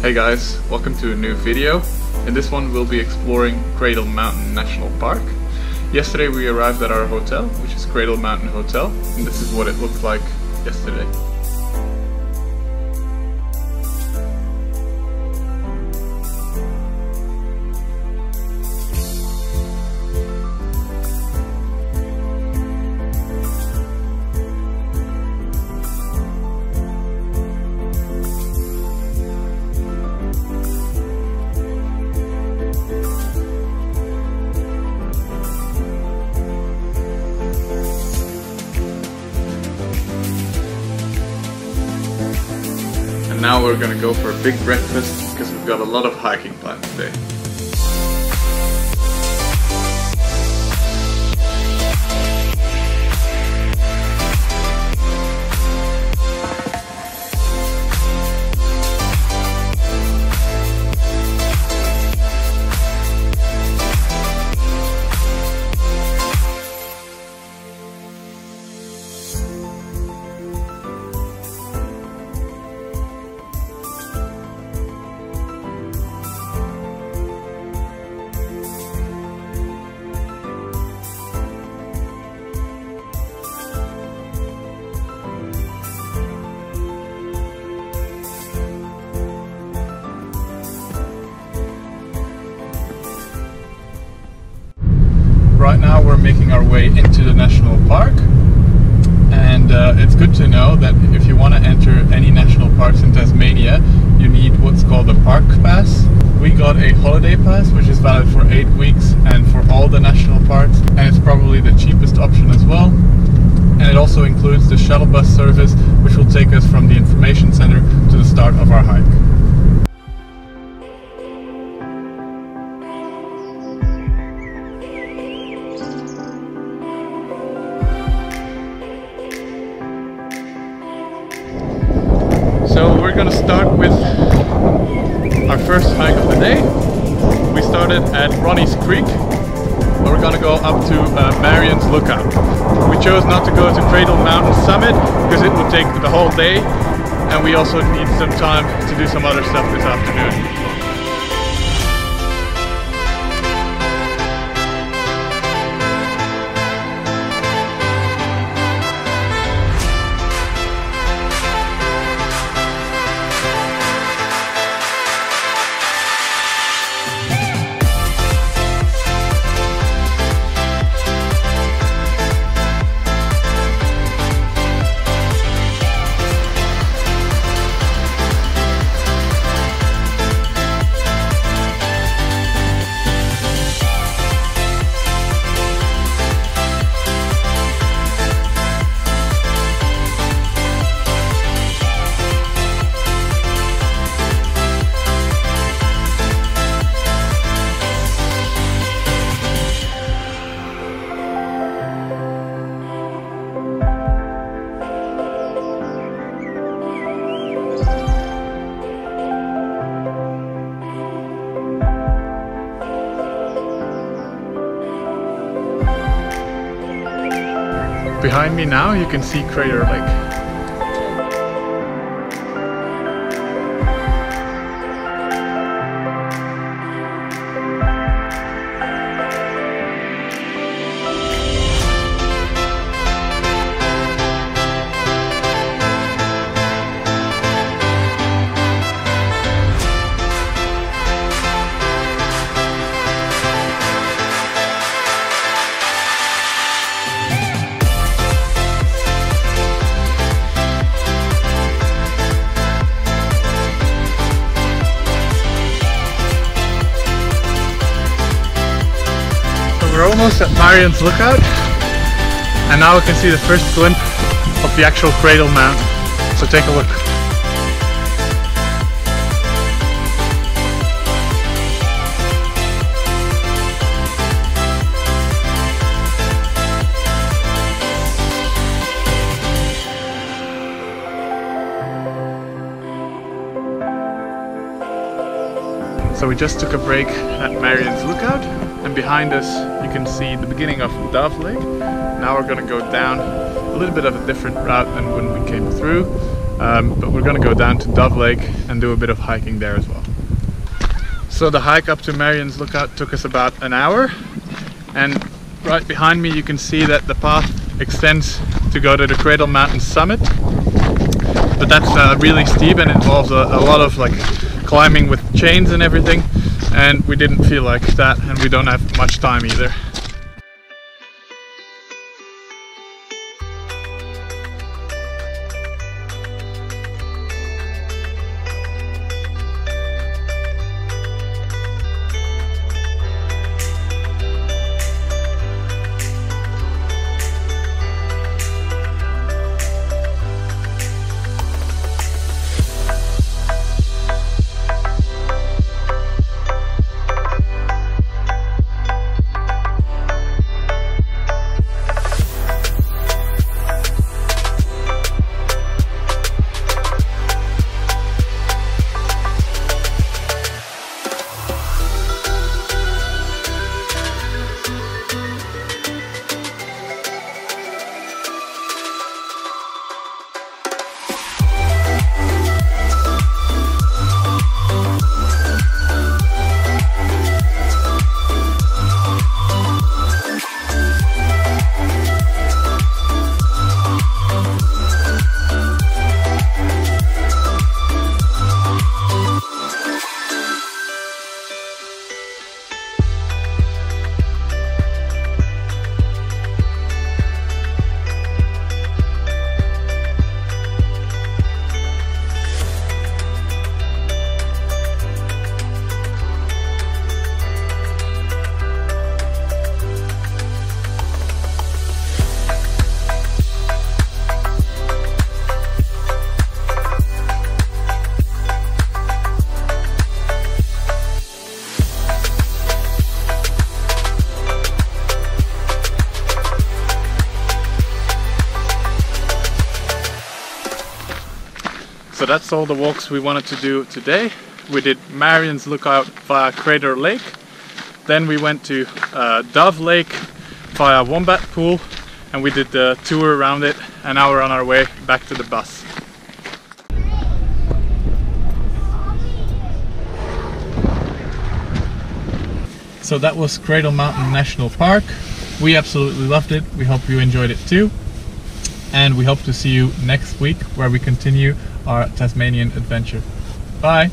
Hey guys, welcome to a new video. In this one we'll be exploring Cradle Mountain National Park. Yesterday we arrived at our hotel, which is Cradle Mountain Hotel, and this is what it looked like yesterday. Now we're gonna go for a big breakfast because we've got a lot of hiking planned today. Right now we're making our way into the national park and uh, it's good to know that if you want to enter any national parks in Tasmania you need what's called a park pass. We got a holiday pass which is valid for 8 weeks and for all the national parks and it's probably the cheapest option as well and it also includes the shuttle bus service which will take us from the information center to the start of our hike. We're gonna start with our first hike of the day. We started at Ronny's Creek, and we're gonna go up to uh, Marion's Lookout. We chose not to go to Cradle Mountain Summit because it would take the whole day, and we also need some time to do some other stuff this afternoon. Behind me now you can see Crater Lake. We're almost at Marion's Lookout and now we can see the first glimpse of the actual Cradle Mountain. So take a look. Just took a break at Marion's Lookout and behind us you can see the beginning of Dove Lake. Now we're gonna go down a little bit of a different route than when we came through. Um, but we're gonna go down to Dove Lake and do a bit of hiking there as well. So the hike up to Marion's Lookout took us about an hour and right behind me you can see that the path extends to go to the Cradle Mountain summit but that's uh, really steep and involves a, a lot of like climbing with chains and everything and we didn't feel like that and we don't have much time either. That's all the walks we wanted to do today. We did Marion's Lookout via Crater Lake. Then we went to uh, Dove Lake via Wombat Pool and we did the tour around it and now we're on our way back to the bus. So that was Cradle Mountain National Park. We absolutely loved it. We hope you enjoyed it too. And we hope to see you next week where we continue our Tasmanian adventure. Bye!